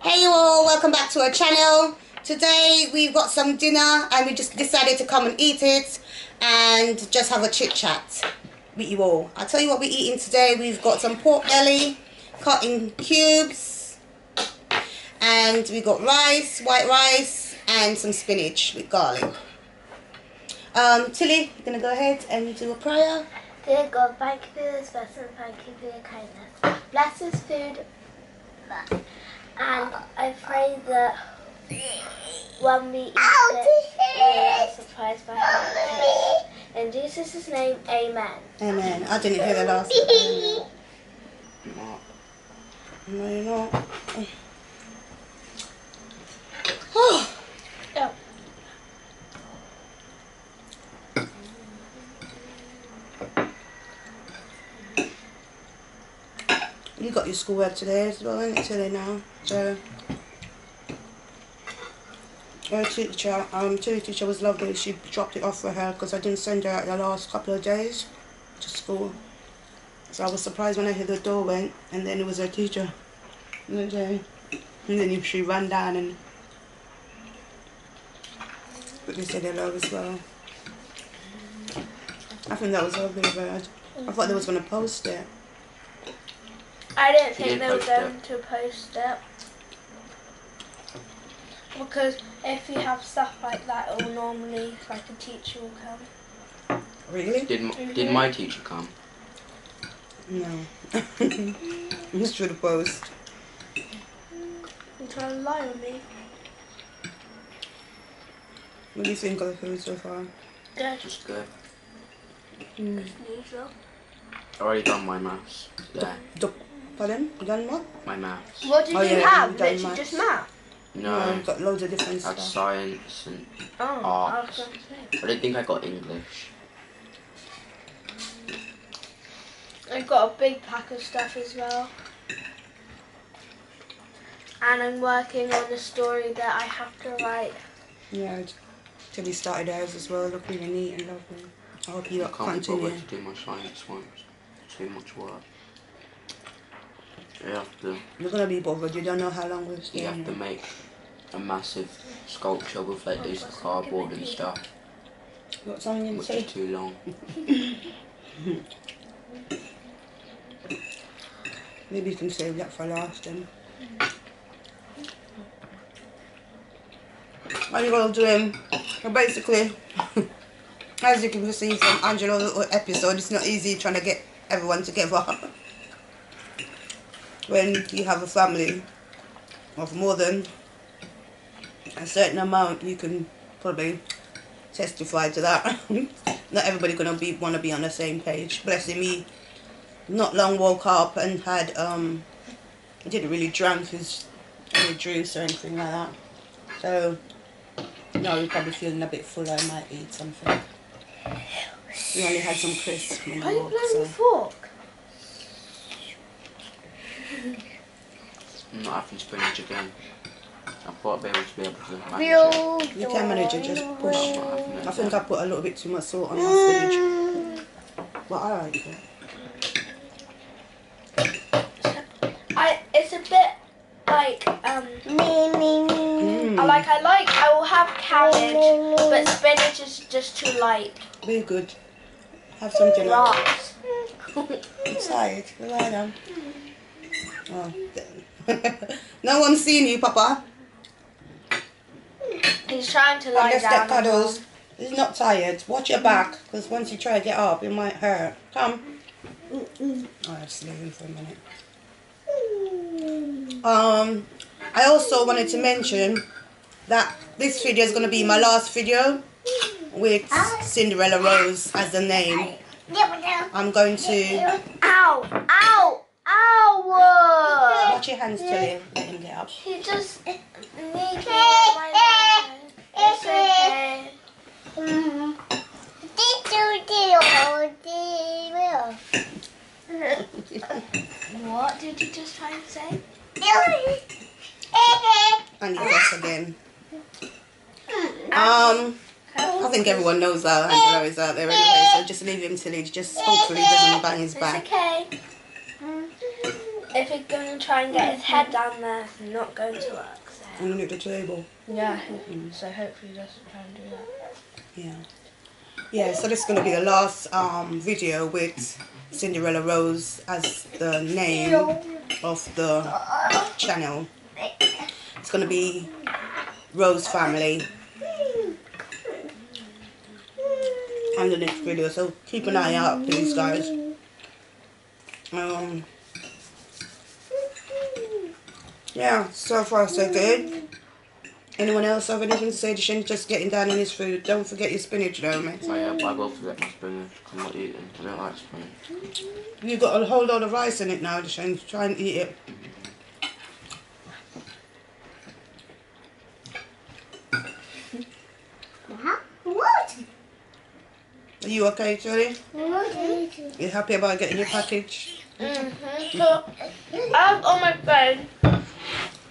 Hey you all, welcome back to our channel. Today we've got some dinner and we just decided to come and eat it and just have a chit chat with you all. I'll tell you what we're eating today. We've got some pork belly cut in cubes and we got rice, white rice and some spinach with garlic. Um, Tilly, you're going to go ahead and do a prayer. Dear God, thank you for this blessing, thank you for your kindness. Bless this food, and I pray that when we eat it, we are surprised by how it tastes. In Jesus' name, amen. Amen. I didn't hear the last bit. No, you're not. Oh. Oh. Your schoolwork today as well, isn't today now? So, our teacher, um, Tilly's teacher was lovely. She dropped it off for her because I didn't send her out the last couple of days to school. So I was surprised when I heard the door went and then it was her teacher. And then and then she ran down and quickly said hello as well. I think that was lovely her. I thought they was going to post it. I didn't think didn't they were post it? going to post it. Because if you have stuff like that, it will normally, like a teacher will come. Really? Did m- did my teacher come? No. Just through the post. You're trying to lie on me? What do you think of the food so far? Yeah, Just good. Mm. usual. I already done my maths. There, The, pardon? You done what? my maths. What did Oh, you yeah, have? you've Literally maths. just math? No, you've got loads of different I had stuff. science and Oh, I was Arts. going say. I didn't think I got English. I've got a big pack of stuff as well. And I'm working on a story that I have to write. Yeah, till we started ours as well. Look really neat and lovely. I hope you I can't be continue. bothered to do my science ones. Too much work. You have to You're gonna be bothered. You don't know how long we're you staying. have to make a massive sculpture with like these cardboard and stuff, You got something to which is too long. Maybe you can save that for last then. What are you gonna do him? Well, basically, as you can see from little episode, it's not easy trying to get everyone together. when you have a family of more than a certain amount, you can probably testify to that. not everybody gonna be want to be on the same page. Blessing me, not long woke up and had um didn't really drink his any drinks or anything like that. So now we're probably feeling a bit full. I might eat something. We only had some crisps Are you playing so. with fork? I'm not having spinach again. I thought I'd be able to be able to manage it. You can manage it, just push. I'm not having it I think. I put a little bit too much salt on my spinach, but I like it. I. It's a bit like um. Mm, I like. I like. I will have cabbage, but spinach is just too light. very good. Have something else. Rocks. I'm tired. Lie down. Oh. no one's seen you, Papa. He's trying to lie down. get as well. cuddles. He's not tired. Watch your back, because once you try to get up, it might hurt. Come. Oh, let's leave him for a minute. Um, I also wanted to mention that this video is going to be my last video with Cinderella Rose as the name. I'm going to Ow! Ow! Ow! Your hands till you let him get up. He just needs my. It's okay. What did you just try and say? And yes again. Um, I think everyone knows that Angelo is out there anyway, so just leave him till he just hopefully doesn't bang his It's back. okay. If he's going to try and get his head down there, it's not going to work. So. Underneath the table. Yeah, so hopefully he doesn't try and do that. Yeah. Yeah, so this is going to be the last um, video with Cinderella Rose as the name of the channel. It's going to be Rose Family. And the next video, so keep an eye out please guys. Um, yeah, so far so good. Anyone else have anything to say? Shane just getting down on his food. Don't forget your spinach though, mate. Oh yeah, but I will forget my spinach. I'm not eating. I don't like spinach. You got a whole load of rice in it now, Shane. Try and eat it. What? Are you okay, Julie? You happy about getting your package? Mm-hmm. So, I was on my phone.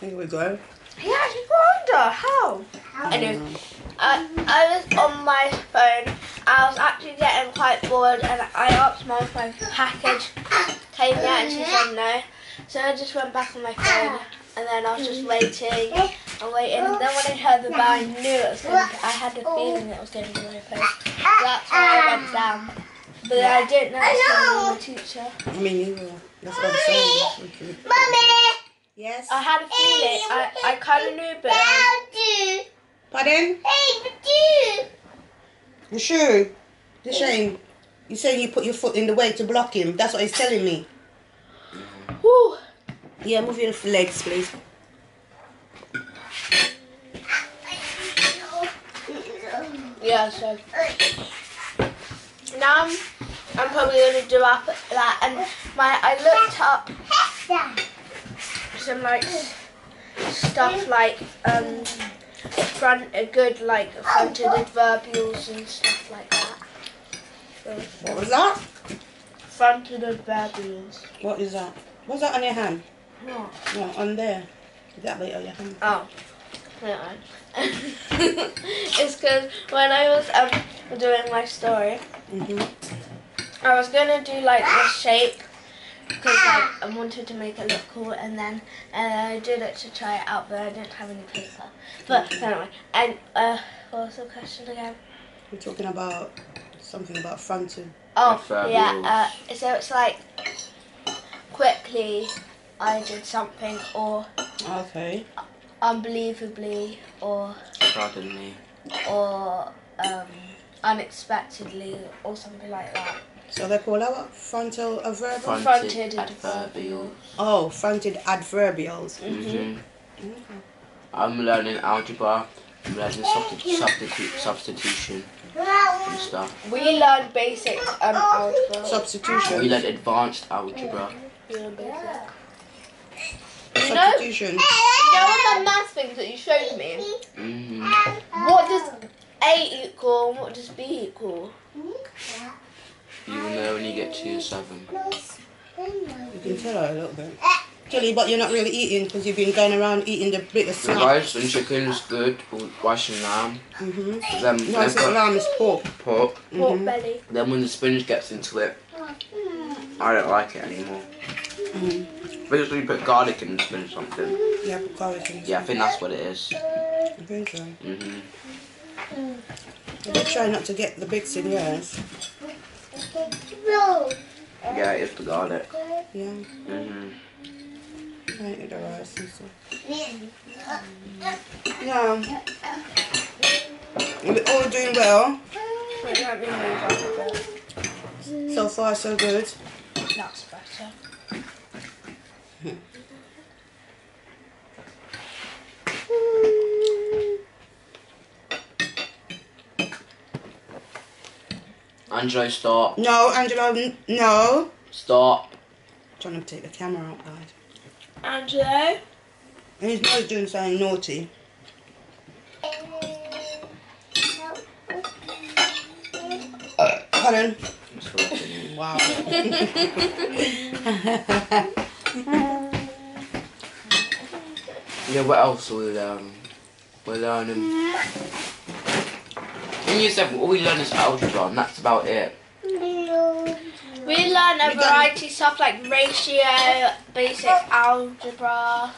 Here we go. He actually put under. How? Anyway, I, I was on my phone. I was actually getting quite bored and I asked mum for my package came yet and she said no. So I just went back on my phone and then I was just waiting and waiting and then when I heard the bell I knew it was going to, I had a feeling it was going to be my post. So that's why I went down. But then I didn't know it was going to be my teacher. I mean, you were. That's what I'm saying. Okay. Yes. I had a feeling. I, I kind of knew but um, Pardon? You sure? The shame. You saying you put your foot in the way to block him. That's what he's telling me. whew, Yeah, move your legs, please. Yeah, so now I'm, I'm probably gonna do up that and my I looked up some like stuff like um front a good like fronted adverbials and stuff like that. What was that? fronted adverbials. What is that? What's that on your hand? What? No, on there. Is that bit on your hand? Oh. Mind. it's because when I was um, doing my story, Mm-hmm. I was gonna do like this shape because like, I wanted to make it look cool, and then and I did it to try it out, but I didn't have any paper. But anyway, and uh, what was the question again? We're talking about something about fronted. Oh Adverbials. yeah, uh, so it's like quickly I did something, or Okay. unbelievably, or Suddenly. or um, unexpectedly, or something like that. So they call that what? Frontal adverbial? Fronted Fronted adverbial. Oh, fronted adverbials. Mm-hmm. I'm learning algebra. I'm learning substitu- substitu- substitution and stuff. We learn basic um, algebra. Substitution. We learn advanced algebra. We learned basic. You know, Substitution. you know all the math things that you showed me? Mm-hmm. What does A equal and what does B equal? You will know when you get to year seven. You can tell her a little bit. Kelly, but you're not really eating because you've been going around eating the bit of The snack. rice and chicken is good. or Rice and lamb. Mm-hmm. Then, No, it's then not lamb, it's pork. pork. Pork belly. Then when the spinach gets into it, I don't like it anymore. Mm-hmm. Basically, put garlic in the spinach or something. Yeah, put garlic in. Yeah, I think that's what it is. I think so. hmm I did try not to get the bits in yours. Yeah, it's the garlic. Yeah, hmm I eat the rice and stuff. Yeah. We're all doing well. Wait, let me move up a bit. So far, so good. That's better. Angelo, stop. No, Angelo, n- no. Stop. trying to take the camera out, guys. Angelo? And he's always doing something naughty. Pardon? It's. Wow. Yeah, what else are we learning? We're learning. In year seven, all we learn is algebra, and that's about it. We learn a variety of stuff like ratio, basic algebra,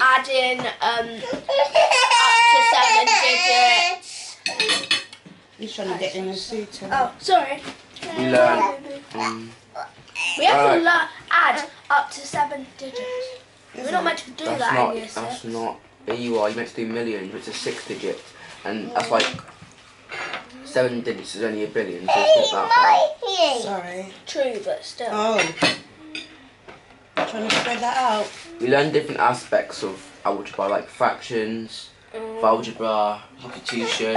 adding um, up to seven digits. He's trying to get in the seat. Oh, sorry. We learn. Um, We have to learn add up to seven digits. We're not meant to do that's that not. in year That's six. not. There you are. You're meant to do millions. It's a six digit, and that's like seven digits is only a billion. So it's not that hard. Sorry. True, but still. Oh. Trying to spread that out. We learn different aspects of algebra, like fractions, of algebra, substitution,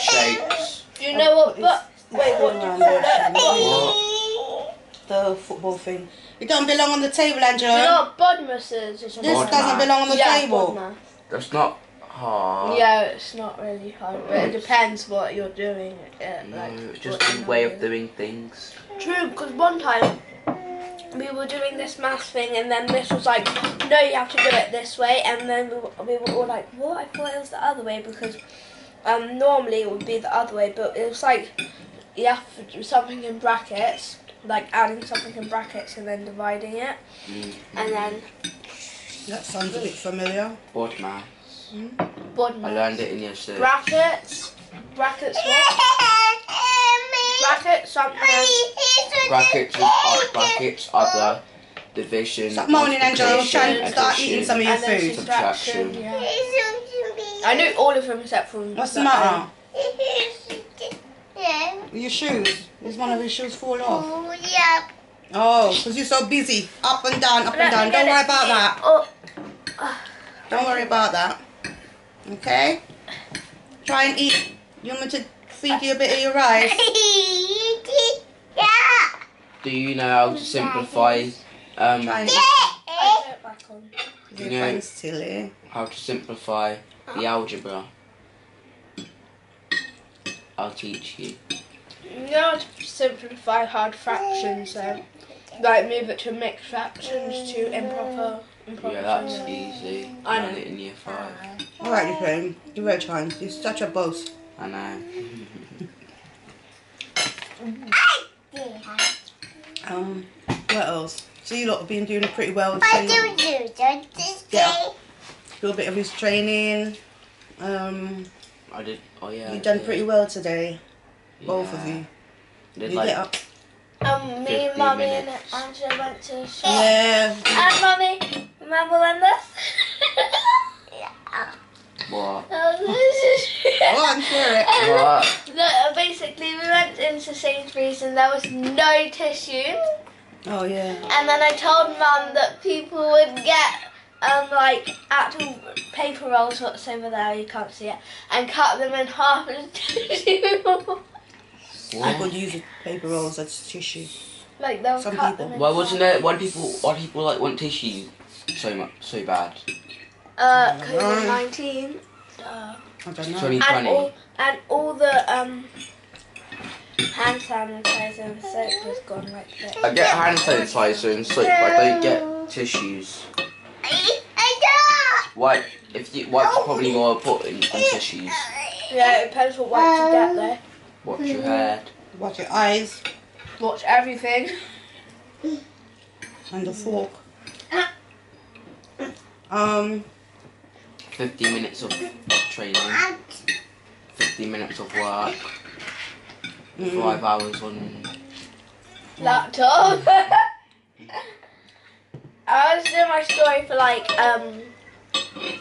shapes. Do you know what? But wait, what do you call there, it? What? The football thing. It don't belong on the table, You Angela. know what BODMAS is? This Bodmer. doesn't belong on the yeah, table. Bodmer. That's not hard. Yeah, it's not really hard, but it depends what you're doing. Uh, No, like, it's just a way of doing things. True, because one time we were doing this math thing, and then Miss was like, "No, you have to do it this way," and then we were, we were all like, "What?" I thought it was the other way because um, normally it would be the other way, but it was like you have to do something in brackets, like adding something in brackets and then dividing it, Mm. and then That sounds a bit familiar. Board math. Bottom I learned it in year six. brackets, brackets what? Brackets something. Brackets, is- uh, brackets, other, division. Stop moaning, Angela. I was trying to start eating some of your food. subtraction. Subtraction. Yeah. I knew all of them except for What's the the matter? Your shoes? Is one of your shoes fall off? Oh, because you're so busy. Up and down, up and Let me down. Don't worry it. about that. Oh, Don't worry about that. Okay? Try and eat. You want me to feed you a bit of your rice? Do you know how to simplify? Um, Try and eat. I put it back on. Your Yeah. friend's silly. how to simplify the algebra? I'll teach you. You know how to simplify hard fractions then? Like move it to mixed fractions to improper improper Yeah, that's fractions. easy. I Learned know. it in year five. Alright, your friend. Give her a chance. You're such a boss. I know. Um, what else? So you lot have been doing pretty well. Doing Yeah. a little bit of his training. Um, I did. Oh yeah. you've done did. pretty well today. Both of you. Did You like get up. Um, me, 50 mummy, and minutes. Angela went to shop. Yeah. And mommy, remember when this? what? Go on, share it. What? No, uh, basically, we went into Sainsbury's and there was no tissue. Oh yeah. And then I told mum that people would get um like actual paper rolls, what's over there, you can't see it, and cut them in half as tissue. I What? could use paper rolls as tissue. like they'll Some cut people. them in Why wasn't it? Why do people? Why do people like want tissue so much so bad? Uh, COVID nineteen. Uh, I don't know. And all and all the um hand sanitizer and soap was gone like that. I get hand sanitizer and soap, but I don't get tissues. Wipe. If you wipes are probably more important than tissues. Yeah, it depends what wipes you get there. Watch your head. Watch your eyes Watch everything. and the fork. Um, Fifty minutes of training. Fifty minutes of work. mm, Five hours on. Laptop. I was doing my story for like um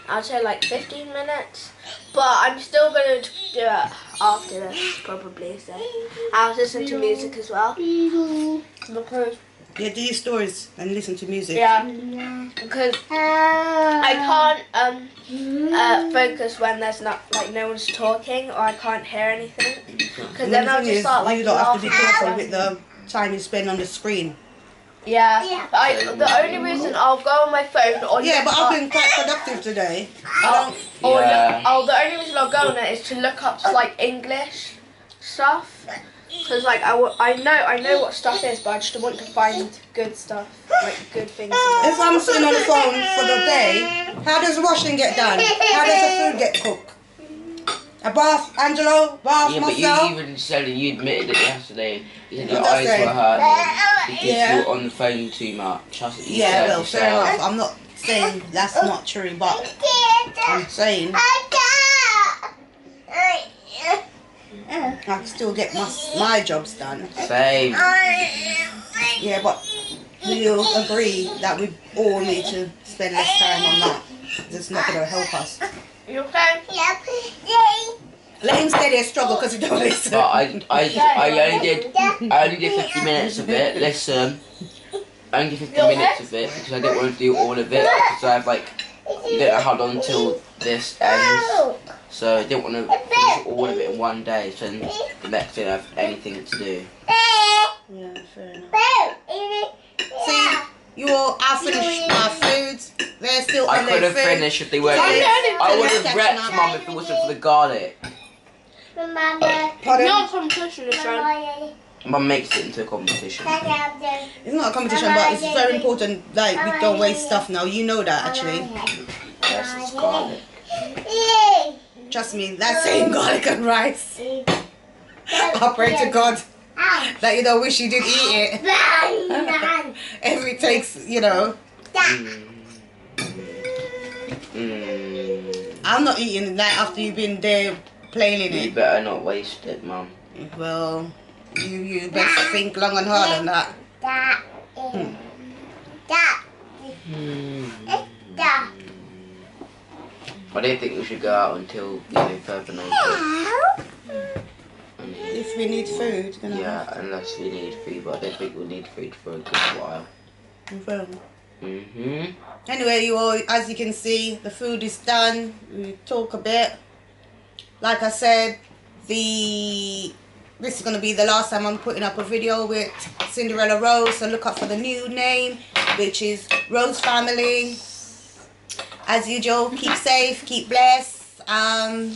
I'd say like 15 minutes, but I'm still gonna do it after this probably. So I was listening to music as well because yeah, do your stories and listen to music. yeah because I can't um uh, focus when there's not like no one's talking or I can't hear anything because then the I'll just is, start like you don't have to be careful with the time you spend on the screen. Yeah. I, the only reason I'll go on my phone or Yeah, but up, I've been quite productive today. I Oh, don't. or Yeah. look, oh, the only reason I'll go on it is to look up like English stuff. Cause like I, w- I know I know what stuff is, but I just want to find good stuff, like good things. If I'm sitting on the phone for the day, how does washing get done? How does the food get cooked? A bath, Angelo? Bath, Yeah, but you even said it, you admitted it yesterday. You said your eyes say? were hurting because Yeah. you were on the phone too much. That's you yeah, well, fair yourself. enough. I'm not saying that's not true, but I'm saying I can still get my, my jobs done. Same. Yeah, but do you agree that we all need to spend less time on that? It's not going to help us. You okay? Yeah. Let him stay there struggle because he don't listen. But I, I, I only did, I only did 50 minutes of it. Listen, I only did 50 minutes of it because I didn't want to do all of it because I have like, you don't know how long until this ends. So I didn't want to finish all of it in one day. So then the next day I have anything to do. Yeah, fair enough. See, you all, I finished my foods. They're still I could have food. finished if they weren't. Sorry, I would have wrecked mum if it wasn't for the garlic. Pardon? No competition this time. Mum makes it into a competition. It's not a competition, but it's very important. Like we don't waste stuff now. You know that actually. Yes, it's garlic. Trust me, that same garlic and rice. I pray to God that you don't wish you did eat it. If it takes, you know, Mm. I'm not eating that after you've been there playing in You better not waste it, mum. Well, you you best think long and hard on that. I don't think we should go out until you know further notice. If we need food, know. Yeah, unless we need food, but I don't think we'll need food for a good while. Mhm. Anyway, you all, as you can see, the food is done. We talk a bit. Like I said, the this is gonna be the last time I'm putting up a video with Cinderella Rose. So look out for the new name, which is Rose Family. As usual, keep safe, keep blessed. Um,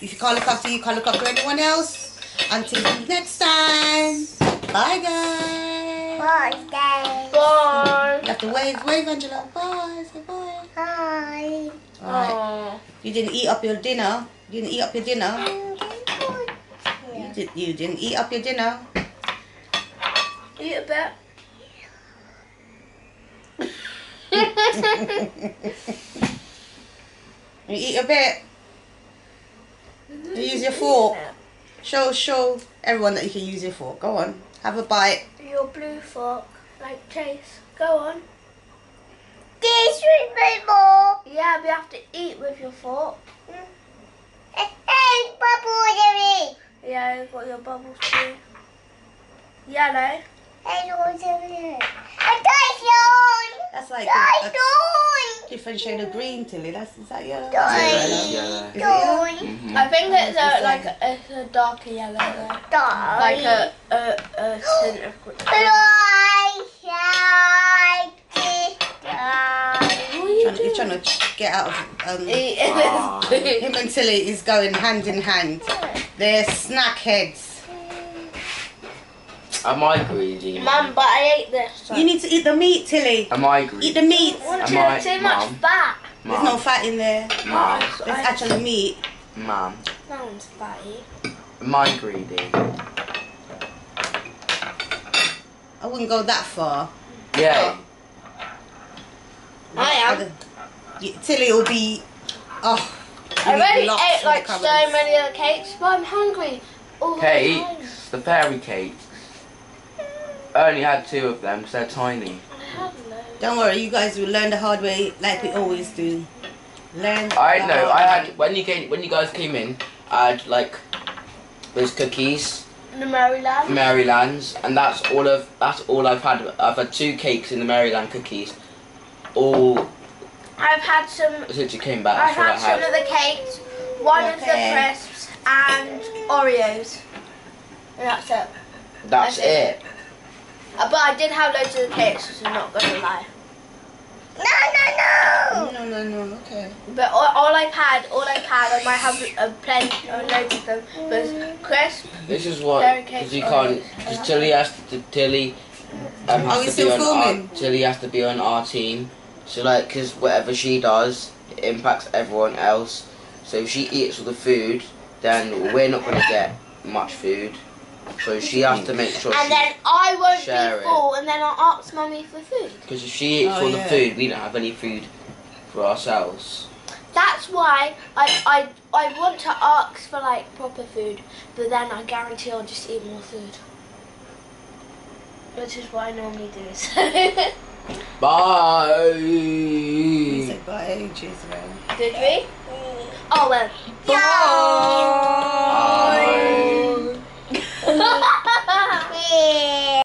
if you can't look after you, can't look after anyone else. Until next time, bye guys. Bye. guys You have to wave, wave, Angela. Bye, say bye. Alright. Oh. You didn't eat up your dinner. You didn't eat up your dinner. You, did, you didn't eat up your dinner. Eat a bit. You eat a bit. You use your fork. Show, show everyone that you can use your fork. Go on. Have a bite. Your blue fork, like Chase. Go on. Yeah, we have to eat with your fork. Yeah, you've got your bubbles too. Yellow. That's like a, a different shade of green, Tilly. That's is that yellow? Yeah, Is yeah. it yellow? Mhm. I think it's a, this like like? a, it's a darker yellow though. Like a a, a tint of green. Trying, he's trying to get out of um, Eat it. him and Tilly is going hand in hand. They're snack heads. Am I greedy? Mum, but I ate this. You need to eat the meat, Tilly. Am I greedy? Eat the meat. Want Am I- too much Mum? fat. There's no fat in there. Mum, oh, There's actually meat. mum, That one's fatty. am I greedy? I wouldn't go that far. Yeah. I am. Yeah, Tilly will be. Oh. I you already ate like so many other cakes, but I'm hungry. All the time. Cakes, the fairy cakes. I only had two of them because they're tiny. I have loads. Don't worry, you guys will learn the hard way like we always do. Learn. I know. hard I way. had when you came when you guys came in. I had like those cookies, The Maryland. Marylands, and that's all of that's all I've had. I've had two cakes in the Maryland cookies. All I've had some. since you came back. I've That's all I had some of the cakes, one of the Okay. crisps, and Oreos. And that's it. That's that's it. it. Uh, but I did have loads of the cakes, so I'm not gonna lie. No, no, no. No, no, no, okay. But all, all I've had, all I've had, I might have a plenty, uh, loads of them, was crisp. This is what Fairy because cakes, you can't Oreos. because Tilly has to Tilly um, Are we to still be on filming? our Tilly has to be on our team. So like because whatever she does it impacts everyone else. So if she eats all the food, then we're not gonna get much food. So she has to make sure. And then I won't Share be it. full, and then I'll ask mummy for food. Because if she eats Oh, all the food, we don't have any food for ourselves. That's why I, I I want to ask for like proper food, but then I guarantee I'll just eat more food. Which is what I normally do. So. Bye. We said bye ages ago. Did we? Oh well. Bye.